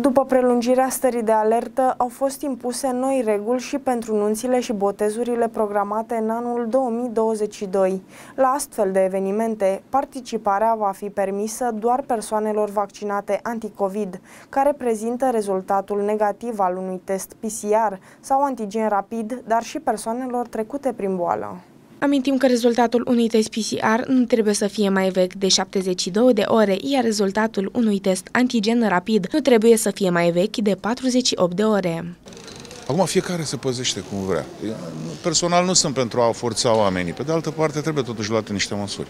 După prelungirea stării de alertă, au fost impuse noi reguli și pentru nunțile și botezurile programate în anul 2022. La astfel de evenimente, participarea va fi permisă doar persoanelor vaccinate anticovid, care prezintă rezultatul negativ al unui test PCR sau antigen rapid, dar și persoanelor trecute prin boală. Amintim că rezultatul unui test PCR nu trebuie să fie mai vechi de 72 de ore, iar rezultatul unui test antigen rapid nu trebuie să fie mai vechi de 48 de ore. Acum fiecare se păzește cum vrea. Personal nu sunt pentru a forța oamenii. Pe de altă parte trebuie totuși luate niște măsuri.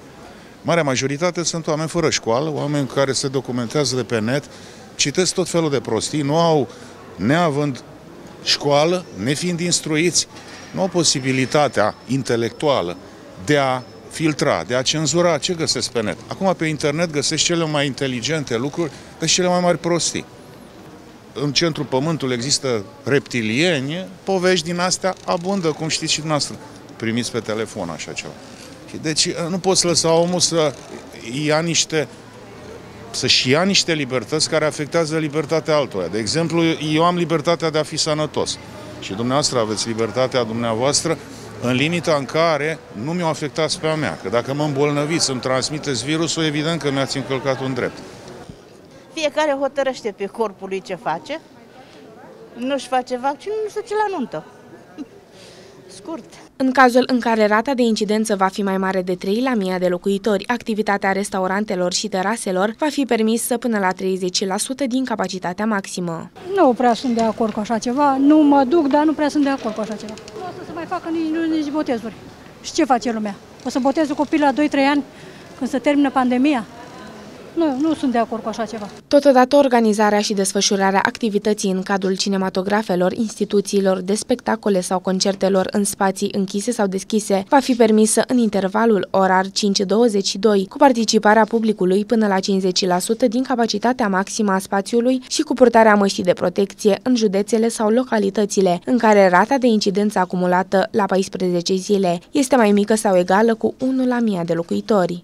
Marea majoritate sunt oameni fără școală, oameni care se documentează de pe net, citesc tot felul de prostii, nu au, neavând școală, nefiind instruiți, nu au posibilitatea intelectuală de a filtra, de a cenzura ce găsesc pe net. Acum pe internet găsești cele mai inteligente lucruri, dar și cele mai mari prostii. În centrul pământului există reptilieni, povești din astea abundă, cum știți și dumneavoastră. Primiți pe telefon așa ceva. Și deci nu poți lăsa omul să ia niște să-și ia niște libertăți care afectează libertatea altora. De exemplu, eu am libertatea de a fi sănătos și dumneavoastră aveți libertatea dumneavoastră în limita în care nu mi-o afectați pe a mea. Că dacă mă îmbolnăviți, îmi transmiteți virusul, evident că mi-ați încălcat un drept. Fiecare hotărăște pe corpul lui ce face. Nu-și face vaccinul, nu se duce la nuntă. Scurt. În cazul în care rata de incidență va fi mai mare de 3 la 1000 de locuitori, activitatea restaurantelor și teraselor va fi permisă până la 30% din capacitatea maximă. Nu prea sunt de acord cu așa ceva, nu mă duc, dar nu prea sunt de acord cu așa ceva. Nu o să se mai facă nici, nici botezuri. Și ce face lumea? O să boteze copil la 2-3 ani când se termină pandemia? Nu, nu sunt de acord cu așa ceva. Totodată, organizarea și desfășurarea activității în cadrul cinematografelor, instituțiilor de spectacole sau concertelor în spații închise sau deschise va fi permisă în intervalul orar 5-22, cu participarea publicului până la 50% din capacitatea maximă a spațiului și cu purtarea măștii de protecție în județele sau localitățile în care rata de incidență acumulată la 14 zile este mai mică sau egală cu 1 la 1000 de locuitori.